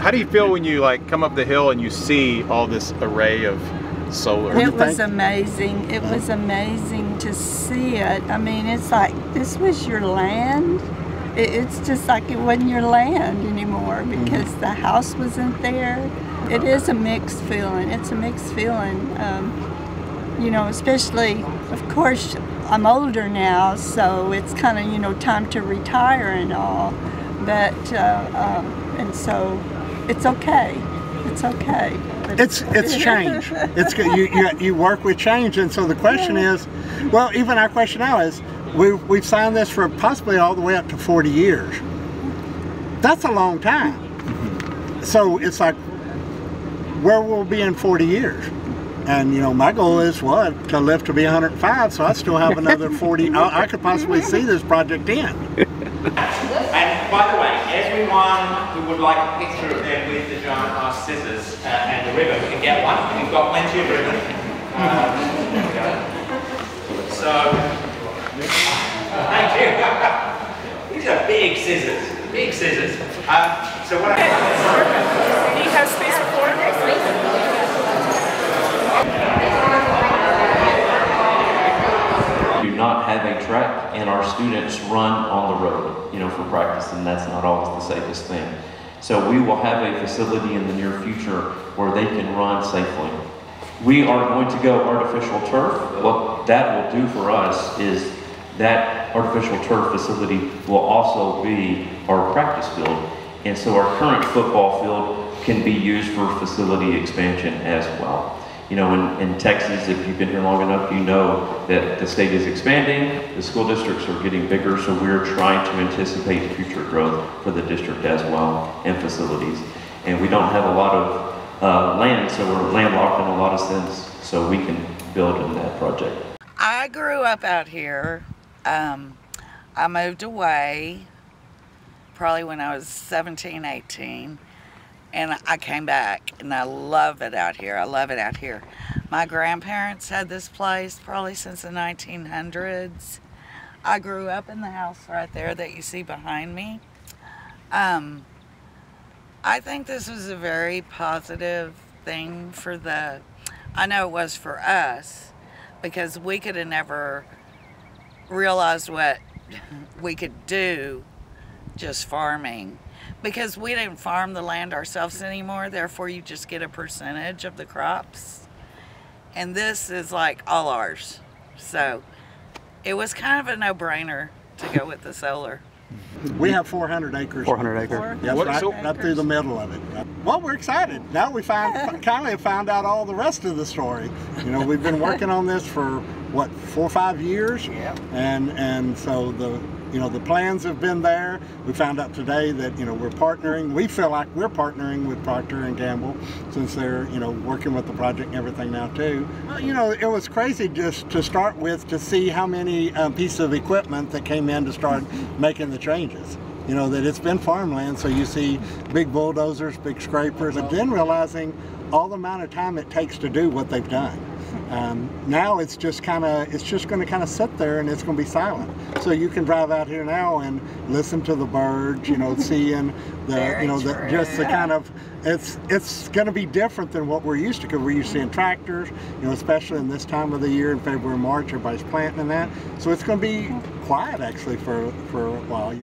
How do you feel when you like come up the hill and you see all this array of solar? It was amazing. It was amazing to see it. I mean, it's like this was your land. It, it's just like it wasn't your land anymore because mm -hmm. the house wasn't there. It is a mixed feeling. It's a mixed feeling. Um, you know, especially, of course, I'm older now, so it's kind of, you know, time to retire and all. But, uh, um, and so it's okay. It's okay. It's it's change. It's you, you you work with change, and so the question yeah. is, well, even our question now is, we've we've signed this for possibly all the way up to 40 years. That's a long time. Mm-hmm. So it's like, where will we be in 40 years? And you know, my goal is what to live to be 105, so I still have another 40. I, I could possibly see this project in. By the way, everyone who would like a picture of them with the giant ass scissors uh, and the ribbon can get one. We've got plenty of ribbon. Um, so, thank you. These are big scissors, big scissors. Um, so what I... Do you have space for not have a track and our students run on the road, you know, for practice, and that's not always the safest thing. So we will have a facility in the near future where they can run safely. We are going to go artificial turf. What that will do for us is that artificial turf facility will also be our practice field. And so our current football field can be used for facility expansion as well. You know, in, in Texas, if you've been here long enough, you know that the state is expanding, the school districts are getting bigger, so we're trying to anticipate future growth for the district as well and facilities. And we don't have a lot of uh, land, so we're landlocked in a lot of sense, so we can build in that project. I grew up out here. Um, I moved away probably when I was 17, 18 and I came back and I love it out here. I love it out here. My grandparents had this place probably since the 1900s. I grew up in the house right there that you see behind me. Um, I think this was a very positive thing for the, I know it was for us because we could have never realized what we could do just farming. Because we didn't farm the land ourselves anymore therefore you just get a percentage of the crops. And this is like all ours. So it was kind of a no-brainer to go with the solar. We have 400 acres. 400 acres. Yes what, right, so, right through the middle of it. Well we're excited. Now we find kind of found out all the rest of the story. You know we've been working on this for what four or five years yeah and and so the you know, the plans have been there. We found out today that, you know, we're partnering. We feel like we're partnering with Procter & Gamble since they're, you know, working with the project and everything now too. Well, you know, it was crazy just to start with to see how many um, pieces of equipment that came in to start making the changes you know that it's been farmland so you see big bulldozers big scrapers and then realizing all the amount of time it takes to do what they've done um, now it's just kind of it's just going to kind of sit there and it's going to be silent. So you can drive out here now and listen to the birds, you know, seeing the you know the, just the kind of it's it's going to be different than what we're used to because we're used to seeing tractors, you know, especially in this time of the year in February, March, everybody's planting and that. So it's going to be quiet actually for for a while.